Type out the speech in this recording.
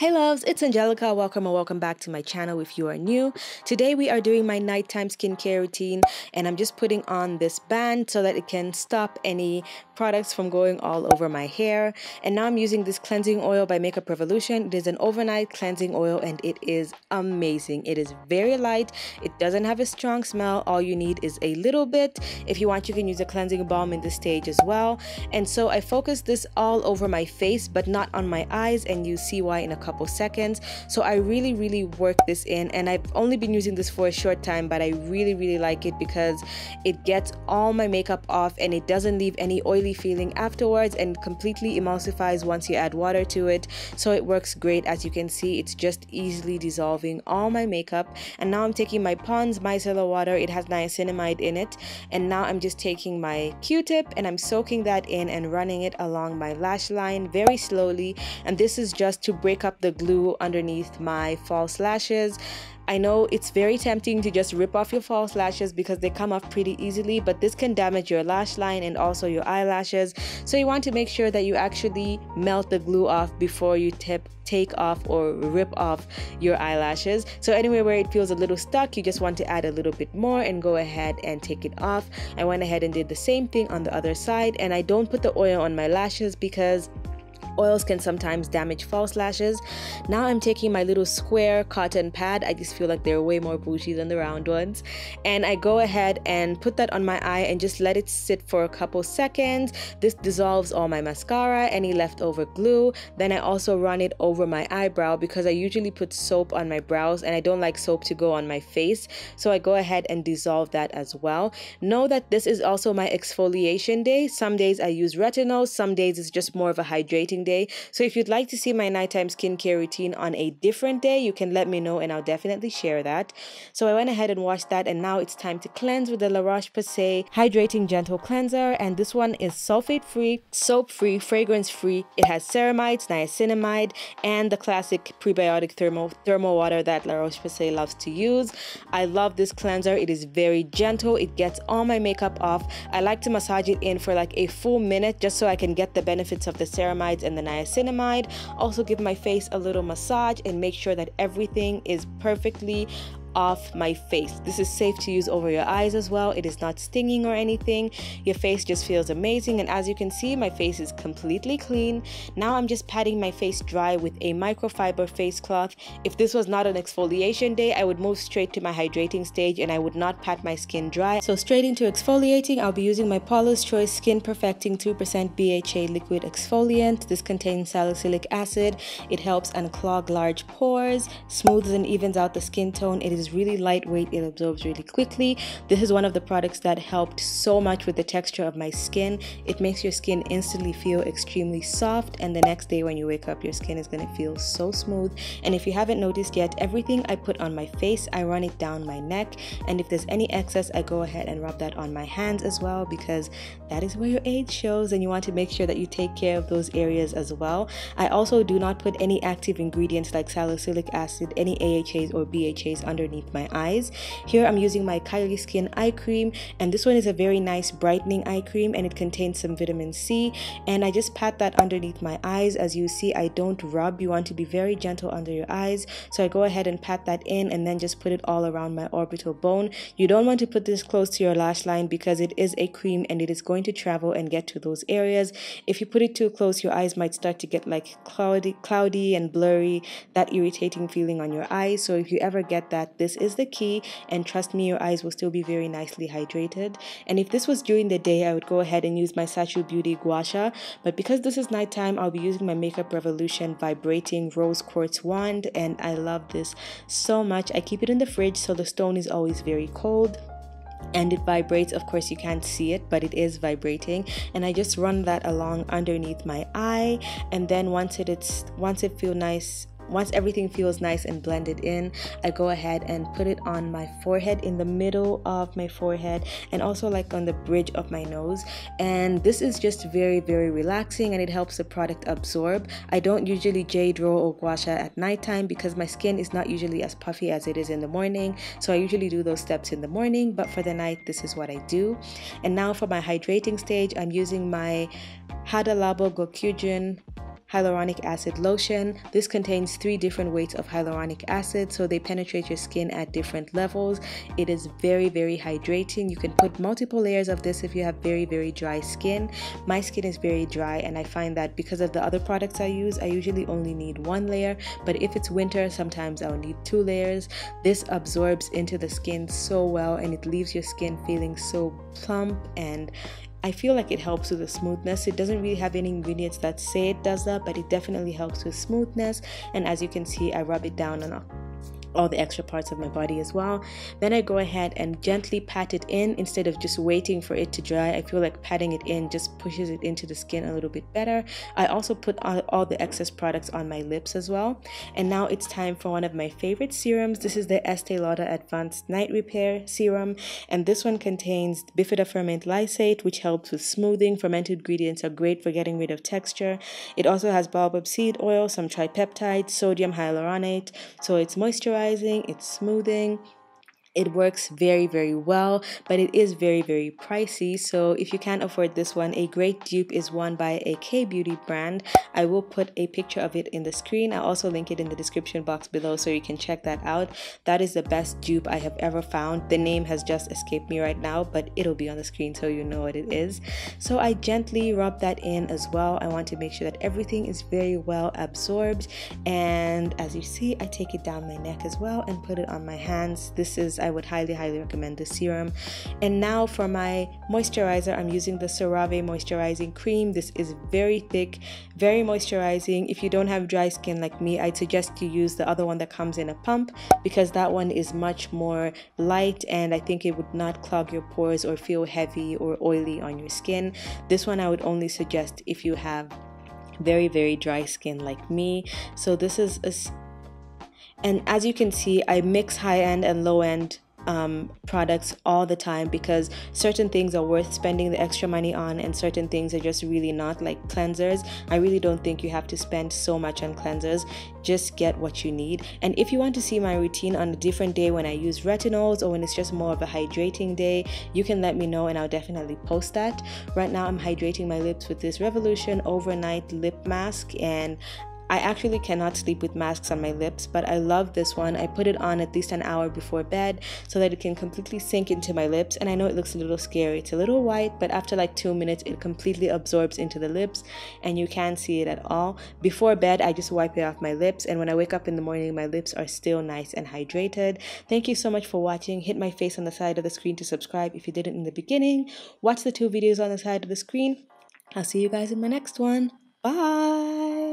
Hey loves, it's Angelica. Welcome or welcome back to my channel if you are new. Today we are doing my nighttime skincare routine and I'm just putting on this band so that it can stop any products from going all over my hair. And now I'm using this cleansing oil by Makeup Revolution. It is an overnight cleansing oil and it is amazing. It is very light. It doesn't have a strong smell. All you need is a little bit. If you want, you can use a cleansing balm in this stage as well. And so I focus this all over my face but not on my eyes and you see why in a couple couple seconds. So I really really work this in and I've only been using this for a short time but I really really like it because it gets all my makeup off and it doesn't leave any oily feeling afterwards and completely emulsifies once you add water to it. So it works great as you can see. It's just easily dissolving all my makeup. And now I'm taking my Pond's micellar water. It has niacinamide in it. And now I'm just taking my q-tip and I'm soaking that in and running it along my lash line very slowly. And this is just to break up the glue underneath my false lashes. I know it's very tempting to just rip off your false lashes because they come off pretty easily, but this can damage your lash line and also your eyelashes. So you want to make sure that you actually melt the glue off before you tip take off or rip off your eyelashes. So anywhere where it feels a little stuck, you just want to add a little bit more and go ahead and take it off. I went ahead and did the same thing on the other side and I don't put the oil on my lashes because Oils can sometimes damage false lashes. Now I'm taking my little square cotton pad. I just feel like they're way more bougie than the round ones. And I go ahead and put that on my eye and just let it sit for a couple seconds. This dissolves all my mascara, any leftover glue. Then I also run it over my eyebrow because I usually put soap on my brows and I don't like soap to go on my face. So I go ahead and dissolve that as well. Know that this is also my exfoliation day. Some days I use retinol, some days it's just more of a hydrating day. So if you'd like to see my nighttime skincare routine on a different day, you can let me know and I'll definitely share that. So I went ahead and washed that and now it's time to cleanse with the La Roche-Posay Hydrating Gentle Cleanser and this one is sulfate free, soap free, fragrance free. It has ceramides, niacinamide, and the classic prebiotic thermal, thermal water that La Roche-Posay loves to use. I love this cleanser. It is very gentle. It gets all my makeup off. I like to massage it in for like a full minute just so I can get the benefits of the ceramides and the niacinamide. Also give my face a little massage and make sure that everything is perfectly off my face. This is safe to use over your eyes as well. It is not stinging or anything. Your face just feels amazing and as you can see my face is completely clean. Now I'm just patting my face dry with a microfiber face cloth. If this was not an exfoliation day I would move straight to my hydrating stage and I would not pat my skin dry. So straight into exfoliating I'll be using my Paula's Choice Skin Perfecting 2% BHA liquid exfoliant. This contains salicylic acid. It helps unclog large pores, smooths and evens out the skin tone. It is is really lightweight, it absorbs really quickly. This is one of the products that helped so much with the texture of my skin. It makes your skin instantly feel extremely soft and the next day when you wake up your skin is going to feel so smooth. And if you haven't noticed yet, everything I put on my face, I run it down my neck and if there's any excess, I go ahead and rub that on my hands as well because that is where your age shows and you want to make sure that you take care of those areas as well. I also do not put any active ingredients like salicylic acid, any AHAs or BHAs under underneath my eyes. Here I'm using my Kylie Skin Eye Cream and this one is a very nice brightening eye cream and it contains some vitamin C and I just pat that underneath my eyes. As you see I don't rub. You want to be very gentle under your eyes. So I go ahead and pat that in and then just put it all around my orbital bone. You don't want to put this close to your lash line because it is a cream and it is going to travel and get to those areas. If you put it too close your eyes might start to get like cloudy, cloudy and blurry, that irritating feeling on your eyes. So if you ever get that this is the key and trust me your eyes will still be very nicely hydrated. And if this was during the day I would go ahead and use my Sacheu Beauty Gua Sha but because this is nighttime I'll be using my Makeup Revolution vibrating rose quartz wand and I love this so much. I keep it in the fridge so the stone is always very cold and it vibrates. Of course you can't see it but it is vibrating. And i just run that along underneath my eye and then once it it's once it feel nice once everything feels nice and blended in, I go ahead and put it on my forehead, in the middle of my forehead, and also like on the bridge of my nose. And this is just very, very relaxing and it helps the product absorb. I don't usually jade roll or gua sha at nighttime because my skin is not usually as puffy as it is in the morning. So I usually do those steps in the morning, but for the night, this is what I do. And now for my hydrating stage, I'm using my Hada Labo Gokujyun hyaluronic acid lotion. This contains three different weights of hyaluronic acid, so they penetrate your skin at different levels. It is very, very hydrating. You can put multiple layers of this if you have very, very dry skin. My skin is very dry, and I find that because of the other products I use, I usually only need one layer, but if it's winter, sometimes I'll need two layers. This absorbs into the skin so well and it leaves your skin feeling so plump and I feel like it helps with the smoothness. It doesn't really have any ingredients that say it does that, but it definitely helps with smoothness. And as you can see, I rub it down on all the extra parts of my body as well. Then I go ahead and gently pat it in instead of just waiting for it to dry. I feel like patting it in just pushes it into the skin a little bit better. I also put all, all the excess products on my lips as well. And now it's time for one of my favorite serums. This is the Estee Lauder Advanced Night Repair Serum. And this one contains bifida ferment lysate, which helps with smoothing. Fermented ingredients are great for getting rid of texture. It also has baobab seed oil, some tripeptides, sodium hyaluronate. So it's moisturizing moisturizing, it's smoothing, it works very very well but it is very very pricey. So if you can't afford this one a great dupe is one by a k-beauty brand. I will put a picture of it in the screen. I'll also link it in the description box below so you can check that out. That is the best dupe i have ever found. The name has just escaped me right now but it'll be on the screen so you know what it is. So i gently rub that in as well. I want to make sure that everything is very well absorbed. And as you see i take it down my neck as well and put it on my hands. This is I would highly, highly recommend this serum. And now for my moisturizer, I'm using the CeraVe Moisturizing Cream. This is very thick, very moisturizing. If you don't have dry skin like me, I'd suggest you use the other one that comes in a pump because that one is much more light and I think it would not clog your pores or feel heavy or oily on your skin. This one I would only suggest if you have very very dry skin like me so this is a and as you can see, I mix high end and low end um, products all the time because certain things are worth spending the extra money on and certain things are just really not like cleansers. I really don't think you have to spend so much on cleansers. Just get what you need. And if you want to see my routine on a different day when i use retinols or when it's just more of a hydrating day you can let me know and i'll definitely post that. Right now i'm hydrating my lips with this revolution overnight lip mask and I actually cannot sleep with masks on my lips, but I love this one. I put it on at least an hour before bed so that it can completely sink into my lips. And I know it looks a little scary. It's a little white, but after like two minutes, it completely absorbs into the lips and you can't see it at all. Before bed, I just wipe it off my lips. And when I wake up in the morning, my lips are still nice and hydrated. Thank you so much for watching. Hit my face on the side of the screen to subscribe if you didn't in the beginning. Watch the two videos on the side of the screen. I'll see you guys in my next one. Bye.